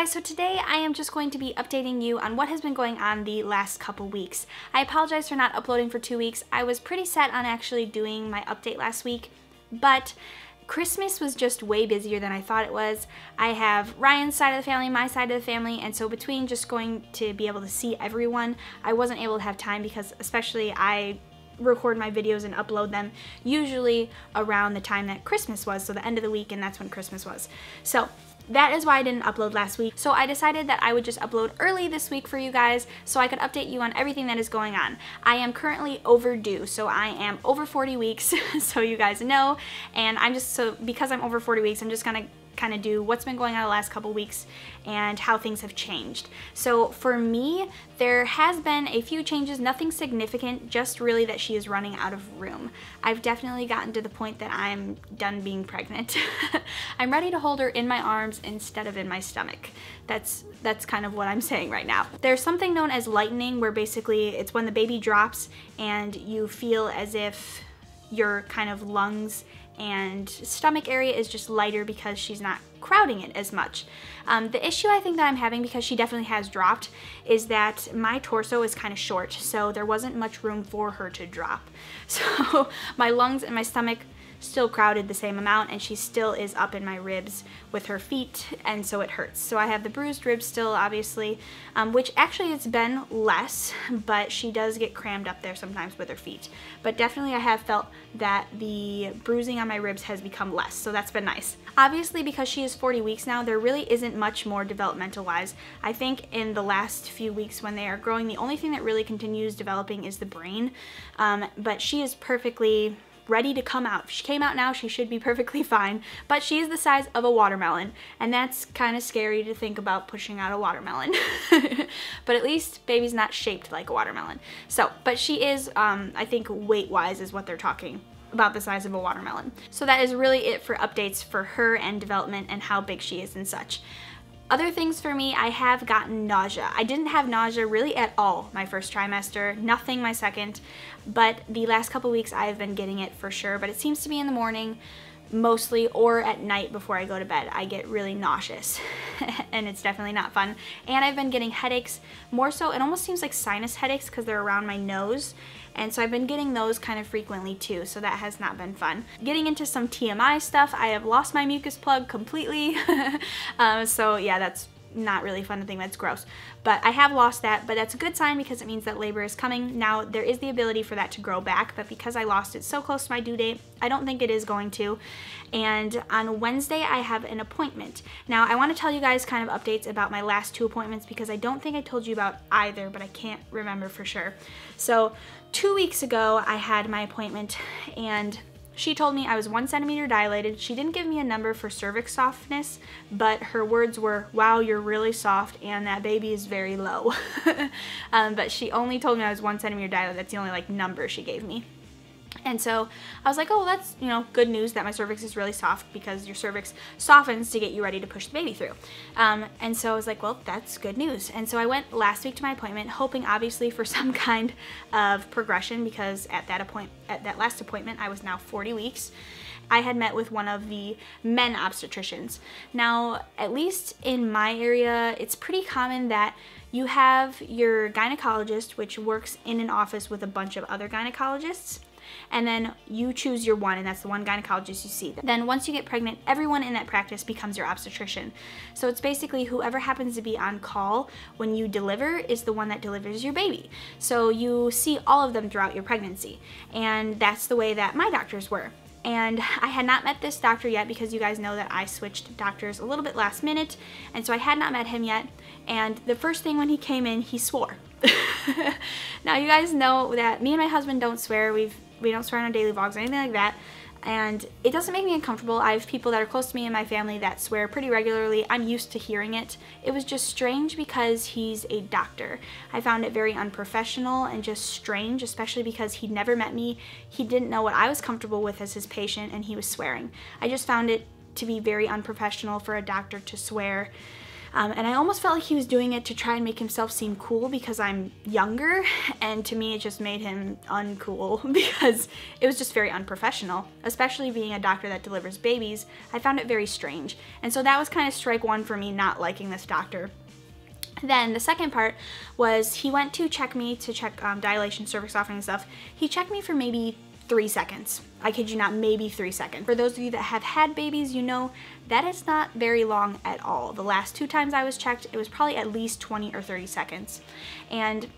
guys, so today I am just going to be updating you on what has been going on the last couple weeks. I apologize for not uploading for two weeks. I was pretty set on actually doing my update last week, but Christmas was just way busier than I thought it was. I have Ryan's side of the family, my side of the family, and so between just going to be able to see everyone, I wasn't able to have time because especially I record my videos and upload them usually around the time that Christmas was, so the end of the week, and that's when Christmas was. So that is why I didn't upload last week. So I decided that I would just upload early this week for you guys so I could update you on everything that is going on. I am currently overdue, so I am over 40 weeks, so you guys know. And I'm just, so because I'm over 40 weeks, I'm just gonna kind of do what's been going on the last couple weeks and how things have changed. So for me, there has been a few changes, nothing significant, just really that she is running out of room. I've definitely gotten to the point that I'm done being pregnant. I'm ready to hold her in my arms instead of in my stomach. That's that's kind of what I'm saying right now. There's something known as lightening where basically it's when the baby drops and you feel as if your kind of lungs and stomach area is just lighter because she's not crowding it as much. Um, the issue I think that I'm having because she definitely has dropped is that my torso is kind of short so there wasn't much room for her to drop. So my lungs and my stomach still crowded the same amount and she still is up in my ribs with her feet and so it hurts. So I have the bruised ribs still obviously, um, which actually it's been less, but she does get crammed up there sometimes with her feet. But definitely I have felt that the bruising on my ribs has become less, so that's been nice. Obviously because she is 40 weeks now, there really isn't much more developmental wise. I think in the last few weeks when they are growing, the only thing that really continues developing is the brain, um, but she is perfectly ready to come out. If she came out now, she should be perfectly fine, but she is the size of a watermelon, and that's kind of scary to think about pushing out a watermelon. but at least baby's not shaped like a watermelon. So, but she is, um, I think weight-wise is what they're talking about the size of a watermelon. So that is really it for updates for her and development and how big she is and such. Other things for me, I have gotten nausea. I didn't have nausea really at all my first trimester, nothing my second, but the last couple weeks I've been getting it for sure, but it seems to be in the morning mostly or at night before I go to bed. I get really nauseous and it's definitely not fun. And I've been getting headaches more so, it almost seems like sinus headaches because they're around my nose. And so I've been getting those kind of frequently too, so that has not been fun. Getting into some TMI stuff, I have lost my mucus plug completely. um, so yeah, that's not really fun to think that's gross. But I have lost that, but that's a good sign because it means that labor is coming. Now, there is the ability for that to grow back, but because I lost it so close to my due date, I don't think it is going to. And on Wednesday, I have an appointment. Now, I want to tell you guys kind of updates about my last two appointments because I don't think I told you about either, but I can't remember for sure. So, two weeks ago, I had my appointment and she told me I was one centimeter dilated. She didn't give me a number for cervix softness, but her words were, wow, you're really soft and that baby is very low. um, but she only told me I was one centimeter dilated. That's the only like number she gave me. And so I was like, oh, well, that's, you know, good news that my cervix is really soft because your cervix softens to get you ready to push the baby through. Um, and so I was like, well, that's good news. And so I went last week to my appointment, hoping obviously for some kind of progression because at that appoint at that last appointment, I was now 40 weeks. I had met with one of the men obstetricians. Now, at least in my area, it's pretty common that you have your gynecologist, which works in an office with a bunch of other gynecologists, and then you choose your one and that's the one gynecologist you see. Then once you get pregnant, everyone in that practice becomes your obstetrician. So it's basically whoever happens to be on call when you deliver is the one that delivers your baby. So you see all of them throughout your pregnancy and that's the way that my doctors were and I had not met this doctor yet because you guys know that I switched doctors a little bit last minute and so I had not met him yet and the first thing when he came in he swore. now you guys know that me and my husband don't swear we've we don't swear on our daily vlogs or anything like that. And it doesn't make me uncomfortable. I have people that are close to me in my family that swear pretty regularly. I'm used to hearing it. It was just strange because he's a doctor. I found it very unprofessional and just strange, especially because he'd never met me. He didn't know what I was comfortable with as his patient and he was swearing. I just found it to be very unprofessional for a doctor to swear Um, and I almost felt like he was doing it to try and make himself seem cool because I'm younger. And to me, it just made him uncool because it was just very unprofessional, especially being a doctor that delivers babies. I found it very strange. And so that was kind of strike one for me not liking this doctor. Then the second part was he went to check me to check um, dilation, cervix softening stuff. He checked me for maybe three seconds. I kid you not, maybe three seconds. For those of you that have had babies, you know that is not very long at all. The last two times I was checked, it was probably at least 20 or 30 seconds. And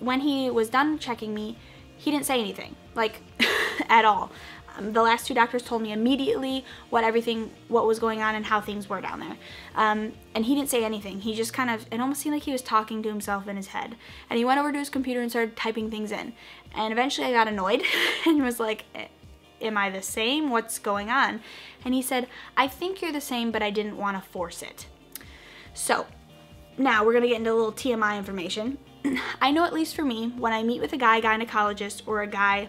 when he was done checking me, he didn't say anything, like at all. Um, the last two doctors told me immediately what everything, what was going on and how things were down there. Um, and he didn't say anything. He just kind of, it almost seemed like he was talking to himself in his head. And he went over to his computer and started typing things in. And eventually I got annoyed and was like, am I the same? What's going on? And he said, I think you're the same, but I didn't want to force it. So now we're going to get into a little TMI information. I know at least for me, when I meet with a guy gynecologist or a guy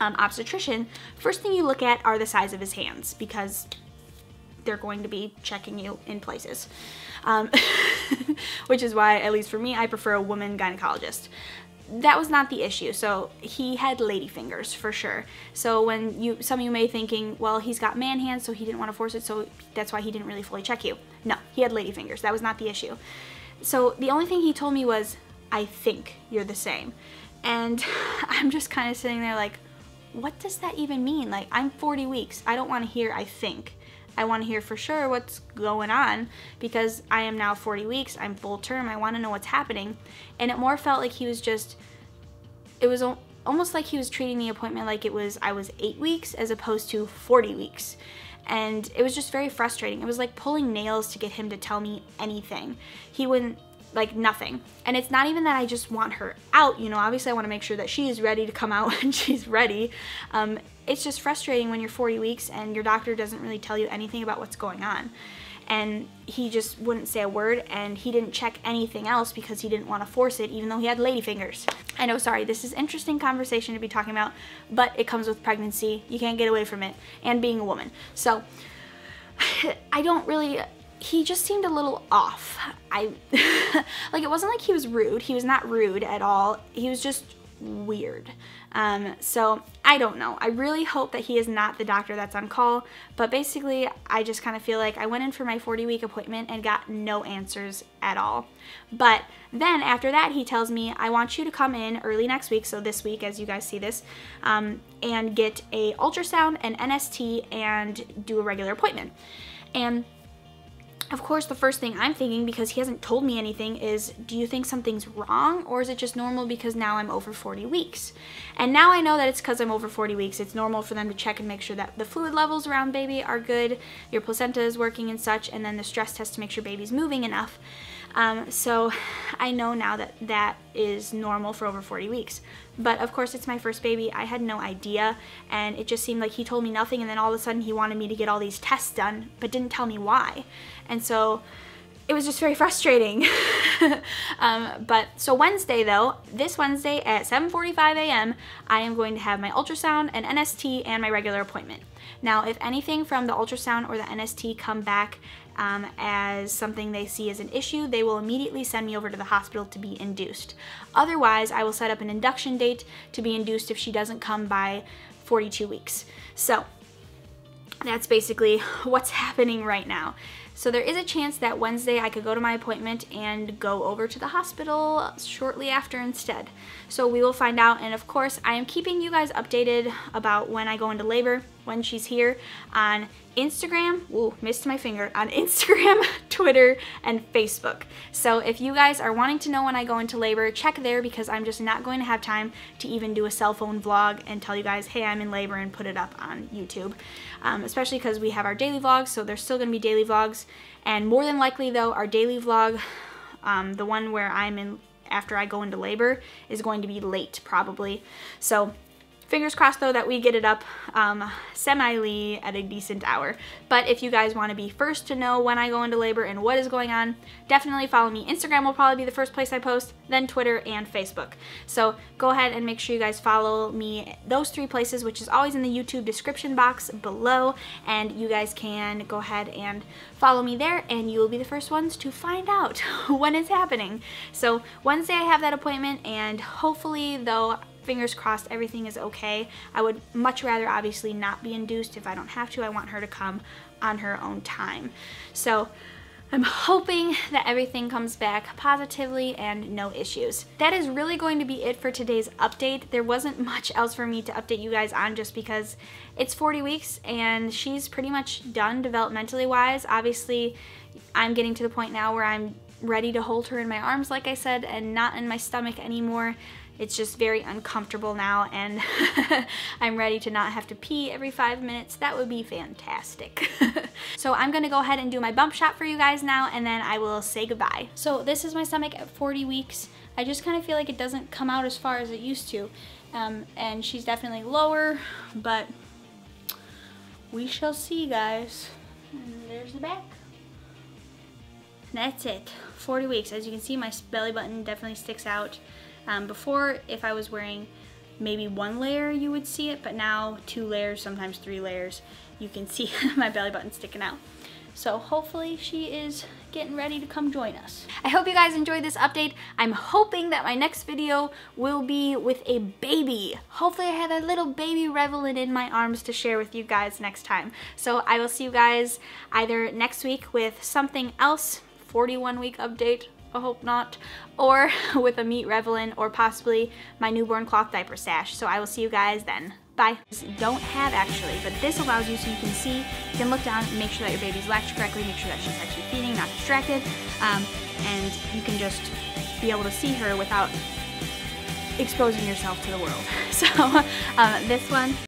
um, obstetrician, first thing you look at are the size of his hands because they're going to be checking you in places. Um, which is why, at least for me, I prefer a woman gynecologist. That was not the issue. So he had lady fingers for sure. So when you, some of you may be thinking, well, he's got man hands, so he didn't want to force it, so that's why he didn't really fully check you. No, he had lady fingers. That was not the issue. So the only thing he told me was, I think you're the same. And I'm just kind of sitting there like, what does that even mean? Like, I'm 40 weeks. I don't want to hear I think. I want to hear for sure what's going on because I am now 40 weeks. I'm full term. I want to know what's happening. And it more felt like he was just, it was almost like he was treating the appointment like it was, I was eight weeks as opposed to 40 weeks. And it was just very frustrating. It was like pulling nails to get him to tell me anything. He wouldn't like nothing. And it's not even that I just want her out, you know, obviously I want to make sure that she is ready to come out when she's ready. Um, it's just frustrating when you're 40 weeks and your doctor doesn't really tell you anything about what's going on. And he just wouldn't say a word and he didn't check anything else because he didn't want to force it even though he had lady fingers. I know, sorry, this is interesting conversation to be talking about, but it comes with pregnancy. You can't get away from it and being a woman. So I don't really he just seemed a little off. I like it wasn't like he was rude. He was not rude at all. He was just weird. Um, so I don't know. I really hope that he is not the doctor that's on call. But basically, I just kind of feel like I went in for my 40 week appointment and got no answers at all. But then after that, he tells me, I want you to come in early next week, so this week as you guys see this, um, and get a ultrasound, an NST, and do a regular appointment. And of course, the first thing I'm thinking, because he hasn't told me anything, is do you think something's wrong or is it just normal because now I'm over 40 weeks? And now I know that it's because I'm over 40 weeks. It's normal for them to check and make sure that the fluid levels around baby are good, your placenta is working and such, and then the stress test to make sure baby's moving enough. Um, so I know now that that is normal for over 40 weeks. But of course, it's my first baby. I had no idea, and it just seemed like he told me nothing, and then all of a sudden he wanted me to get all these tests done, but didn't tell me why. And so it was just very frustrating. um, but so Wednesday though, this Wednesday at 7.45 a.m., I am going to have my ultrasound, an NST, and my regular appointment. Now, if anything from the ultrasound or the NST come back um, as something they see as an issue, they will immediately send me over to the hospital to be induced. Otherwise, I will set up an induction date to be induced if she doesn't come by 42 weeks. So that's basically what's happening right now. So there is a chance that Wednesday I could go to my appointment and go over to the hospital shortly after instead. So we will find out and of course I am keeping you guys updated about when I go into labor, when she's here on Instagram, ooh, missed my finger, on Instagram, Twitter, and Facebook. So if you guys are wanting to know when I go into labor, check there because I'm just not going to have time to even do a cell phone vlog and tell you guys, hey, I'm in labor and put it up on YouTube. Um, especially because we have our daily vlogs, so there's still going to be daily vlogs. And more than likely though, our daily vlog, um, the one where I'm in after I go into labor, is going to be late probably. So Fingers crossed though that we get it up um, semi at a decent hour. But if you guys want to be first to know when I go into labor and what is going on, definitely follow me. Instagram will probably be the first place I post, then Twitter and Facebook. So go ahead and make sure you guys follow me those three places, which is always in the YouTube description box below. And you guys can go ahead and follow me there and you will be the first ones to find out when it's happening. So Wednesday I have that appointment and hopefully though fingers crossed everything is okay. I would much rather obviously not be induced if I don't have to. I want her to come on her own time. So I'm hoping that everything comes back positively and no issues. That is really going to be it for today's update. There wasn't much else for me to update you guys on just because it's 40 weeks and she's pretty much done developmentally wise. Obviously, I'm getting to the point now where I'm ready to hold her in my arms, like I said, and not in my stomach anymore. It's just very uncomfortable now and I'm ready to not have to pee every five minutes. That would be fantastic. so I'm gonna go ahead and do my bump shot for you guys now and then I will say goodbye. So this is my stomach at 40 weeks. I just kind of feel like it doesn't come out as far as it used to. Um, and she's definitely lower, but we shall see guys. And there's the back. That's it, 40 weeks. As you can see, my belly button definitely sticks out. Um, before, if I was wearing maybe one layer, you would see it, but now two layers, sometimes three layers, you can see my belly button sticking out. So hopefully she is getting ready to come join us. I hope you guys enjoyed this update. I'm hoping that my next video will be with a baby. Hopefully I have a little baby Revelin in my arms to share with you guys next time. So I will see you guys either next week with something else, 41 week update, I hope not, or with a meet Revelin or possibly my newborn cloth diaper stash. So I will see you guys then. Bye. Don't have actually, but this allows you so you can see, you can look down make sure that your baby's latched correctly, make sure that she's actually feeding, not distracted, um, and you can just be able to see her without exposing yourself to the world. So um, this one